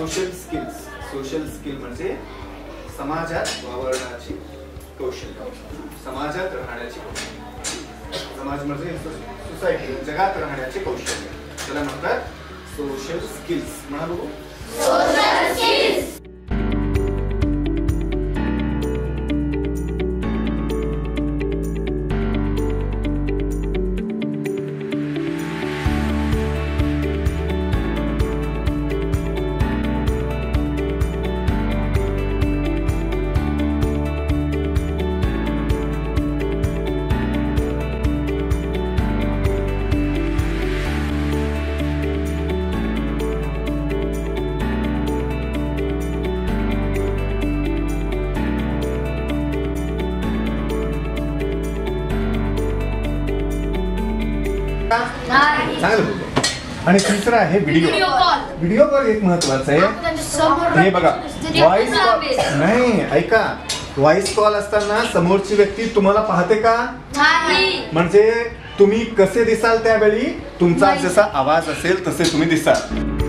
Social skills social skill म्हणजे समाजात वावरण्याची कौशल्य. समाजात राहण्याची कौशल्य. समाज म्हणजे सोसायटी जगात राहण्याचे कौशल्य. त्याला म्हणतात सोशल स्किल्स म्हणा चांगलं बोलतो. आणि तिसरं आहे video video call video call एक महत्वाचं आहे. हे बघा व्हॉइस कॉल नाही ऐका. व्हॉइस कॉल असताना समोरची व्यक्ती तुम्हाला पाहते का? म्हणजे तुम्ही कसे दिसाल त्यावेळी? तुमचा जसा आवाज असेल तसे तुम्ही दिसाल.